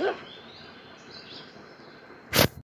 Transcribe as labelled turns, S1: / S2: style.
S1: Ugh.